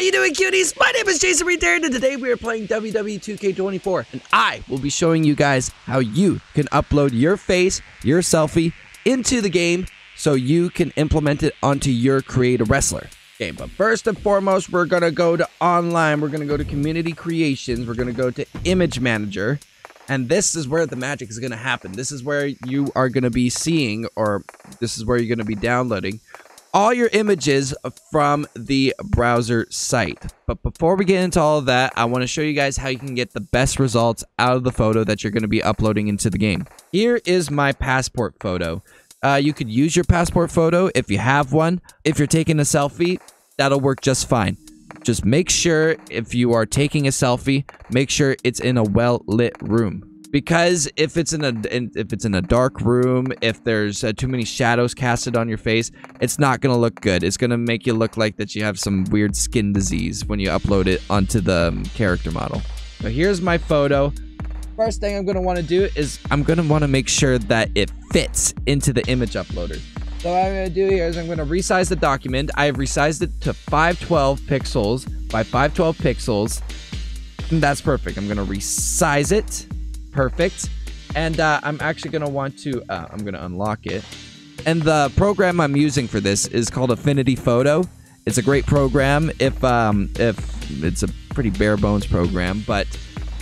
you doing, cuties? My name is Jason Reid Darin, and today we are playing E WWE 2K24, and I will be showing you guys how you can upload your face, your selfie, into the game so you can implement it onto your Create a Wrestler. Okay, but first and foremost, we're gonna go to online. We're gonna go to Community Creations. We're gonna go to Image Manager, and this is where the magic is gonna happen. This is where you are gonna be seeing, or this is where you're gonna be downloading all your images from the browser site. But before we get into all of that, I want to show you guys how you can get the best results out of the photo that you're going to be uploading into the game. Here is my passport photo. Uh, you could use your passport photo if you have one. If you're taking a selfie, that'll work just fine. Just make sure if you are taking a selfie, make sure it's in a well lit room because if it's in a in, if it's in a dark room if there's uh, too many shadows casted on your face it's not gonna look good. It's gonna make you look like that you have some weird skin disease when you upload it onto the um, character model. So here's my photo. First thing i'm gonna want to do is i'm gonna want to make sure that it fits into the image uploader. So what i'm gonna do here is i'm gonna resize the document. I have resized it to 512 pixels by 512 pixels. And that's perfect. I'm gonna resize it perfect. And uh, i'm actually going to want to uh, i'm going to unlock it. And the program i'm using for this is called affinity photo. It's a great program if um if it's a pretty bare bones program but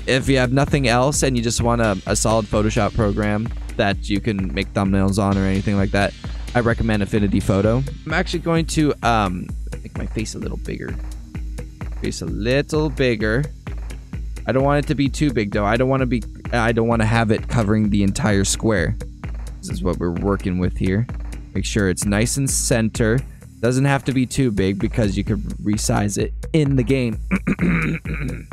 if you have nothing else and you just want a, a solid photoshop program that you can make thumbnails on or anything like that i recommend affinity photo. I'm actually going to um make my face a little bigger. Face a little bigger. I don't want it to be too big though. I don't want to be I don't want to have it covering the entire square. This is what we're working with here. Make sure it's nice and center. Doesn't have to be too big because you could resize it in the game.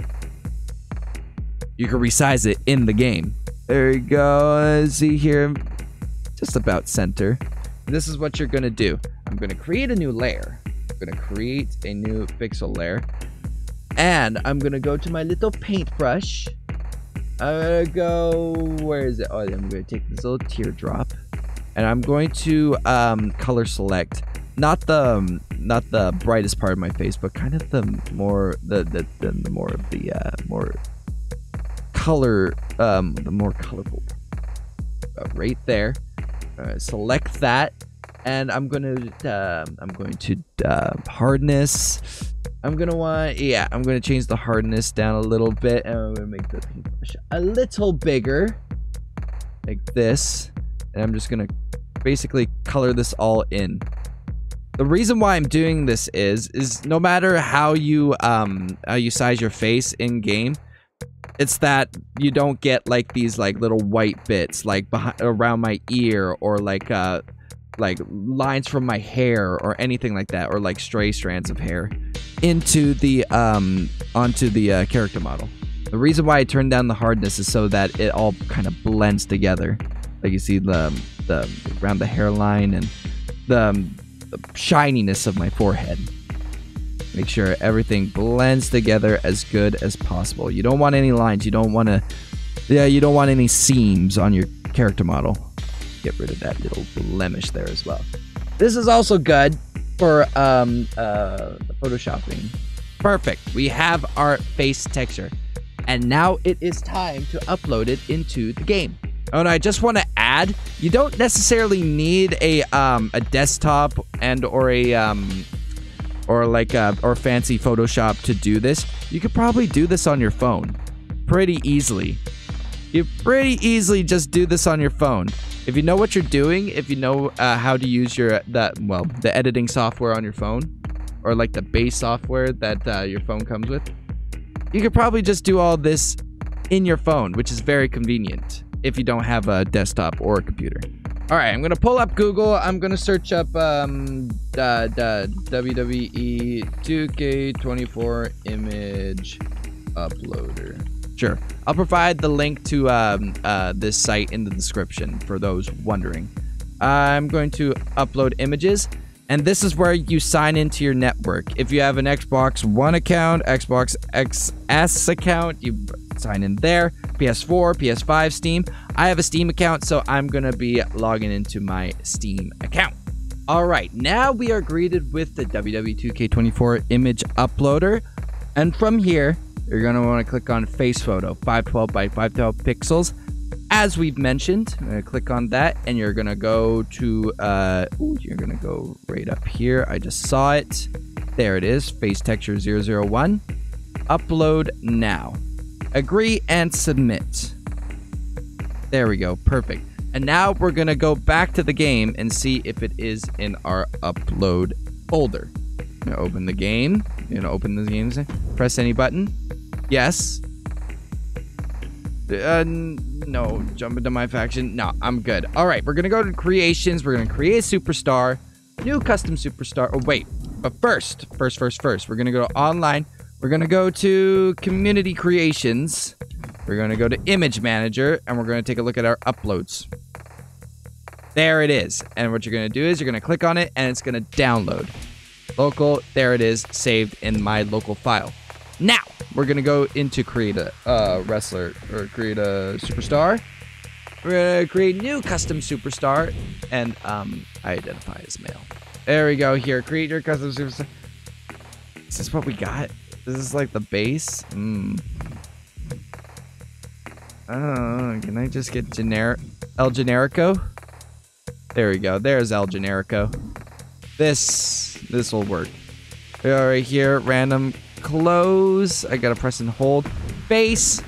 you can resize it in the game. There you go. See here. Just about center. This is what you're going to do. I'm going to create a new layer. I'm to create a new pixel layer. And I'm gonna go to my little paintbrush. I'm gonna go. Where is it? Oh, I'm gonna take this little teardrop, and I'm going to um, color select. Not the um, not the brightest part of my face, but kind of the more the the, the, the more of the uh, more color um the more colorful. Uh, right there. Uh, select that, and I'm gonna uh, I'm going to uh, hardness. I'm gonna want, yeah, I'm gonna change the hardness down a little bit, and I'm gonna make the paintbrush a little bigger, like this, and I'm just gonna basically color this all in. The reason why I'm doing this is, is no matter how you um how you size your face in game, it's that you don't get like these like little white bits like behind around my ear or like uh like lines from my hair or anything like that or like stray strands of hair into the um onto the uh, character model. The reason why I turned down the hardness is so that it all kind of blends together. Like you see the the around the hairline and the, um, the shininess of my forehead. Make sure everything blends together as good as possible. You don't want any lines. You don't want to yeah, you don't want any seams on your character model. Get rid of that little blemish there as well. This is also good for um uh photoshopping. Perfect. We have our face texture. And now it is time to upload it into the game. Oh, and I just want to add, you don't necessarily need a um a desktop and or a um or like a or fancy Photoshop to do this. You could probably do this on your phone pretty easily. You pretty easily just do this on your phone. If you know what you're doing, if you know uh, how to use your that well the editing software on your phone, or like the base software that uh, your phone comes with, you could probably just do all this in your phone, which is very convenient if you don't have a desktop or a computer. All right, I'm gonna pull up Google. I'm gonna search up um, WWE 2K24 image uploader. Sure, I'll provide the link to um, uh, this site in the description for those wondering. I'm going to upload images, and this is where you sign into your network. If you have an Xbox One account, Xbox XS account, you sign in there. PS4, PS5, Steam. I have a Steam account, so I'm gonna be logging into my Steam account. All right, now we are greeted with the WWE 2K24 image uploader. And from here, you're going to want to click on face photo, 512 by 512 pixels. As we've mentioned, click on that and you're going to go to, uh, ooh, you're going to go right up here. I just saw it. There it is, face texture 001. Upload now. Agree and submit. There we go, perfect. And now we're going to go back to the game and see if it is in our upload folder. Gonna open the game. You know, open the game. Press any button. Yes. Uh, no, jump into my faction. No, I'm good. All right, we're gonna go to creations. We're gonna create a superstar, new custom superstar. Oh wait, but first, first, first, first, we're gonna go to online. We're gonna go to community creations. We're gonna go to image manager, and we're gonna take a look at our uploads. There it is. And what you're going to do is you're going to click on it and it's going to download. Local, there it is, saved in my local file. Now, we're to go into create a uh, wrestler or create a superstar. We're to create new custom superstar and um, I identify as male. There we go here. Create your custom superstar. Is this what we got? This is like the base? Oh, can I just get generic El Generico? There we go. There's El Generico. This this will work. All right here, random close. I gotta press and hold. Face.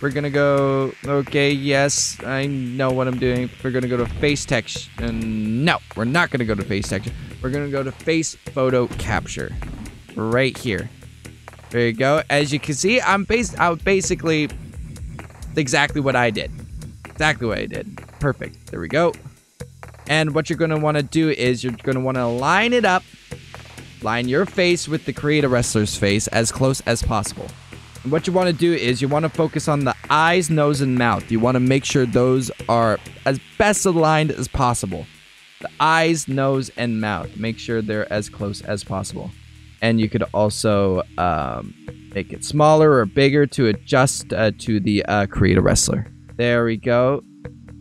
We're gonna go. Okay, yes, I know what I'm doing. We're gonna go to face text. And no, we're not gonna go to face text. We're gonna go to face photo capture. Right here. There you go. As you can see, I'm based out basically exactly what I did. Exactly what I did. Perfect. There we go. And what you're going to want to do is you're going to want to line it up, line your face with the create a wrestler's face as close as possible. And what you want to do is you want to focus on the eyes, nose, and mouth. You want to make sure those are as best aligned as possible. The eyes, nose, and mouth. Make sure they're as close as possible. And you could also um, make it smaller or bigger to adjust uh, to the uh, create a wrestler. There we go.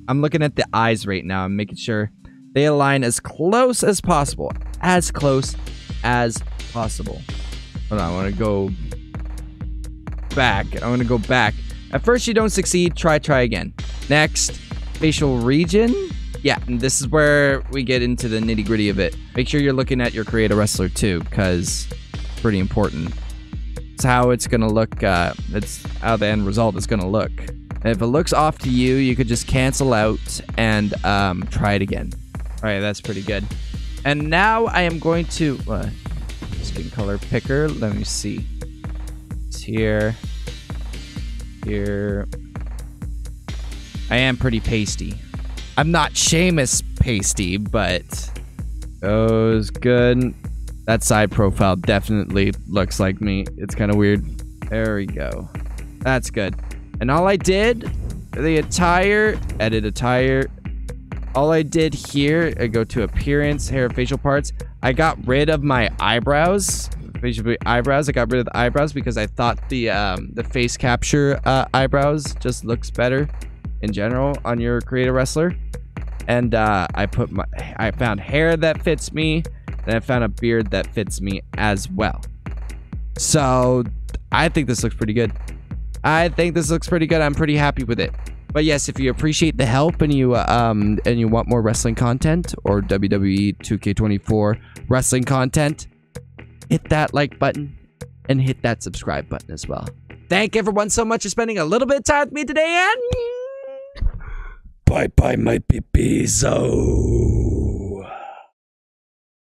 I'm looking at the eyes right now. I'm making sure they align as close as possible. As close as possible. Hold on, I want to go back. I want to go back. At first you don't succeed, try, try again. Next, facial region. Yeah, and this is where we get into the nitty gritty of it. Make sure you're looking at your create a wrestler too, because it's pretty important. It's how it's going to look, uh, it's how the end result is going to look. And if it looks off to you, you could just cancel out and um, try it again. All right, that's pretty good. And now I am going to uh, skin color picker. Let me see. It's here. Here. I am pretty pasty. I'm not Sheamus pasty, but goes good. That side profile definitely looks like me. It's kind of weird. There we go. That's good. And all I did, the attire, edit attire, all I did here, I go to appearance, hair, facial parts. I got rid of my eyebrows, facial eyebrows. I got rid of the eyebrows because I thought the um, the face capture uh, eyebrows just looks better in general on your create a wrestler. And uh, I put my, I found hair that fits me, and I found a beard that fits me as well. So I think this looks pretty good. I think this looks pretty good. I'm pretty happy with it. But yes, if you appreciate the help and you uh, um and you want more wrestling content or WWE 2K24 wrestling content, hit that like button and hit that subscribe button as well. Thank everyone so much for spending a little bit of time with me today and bye bye my pipizo.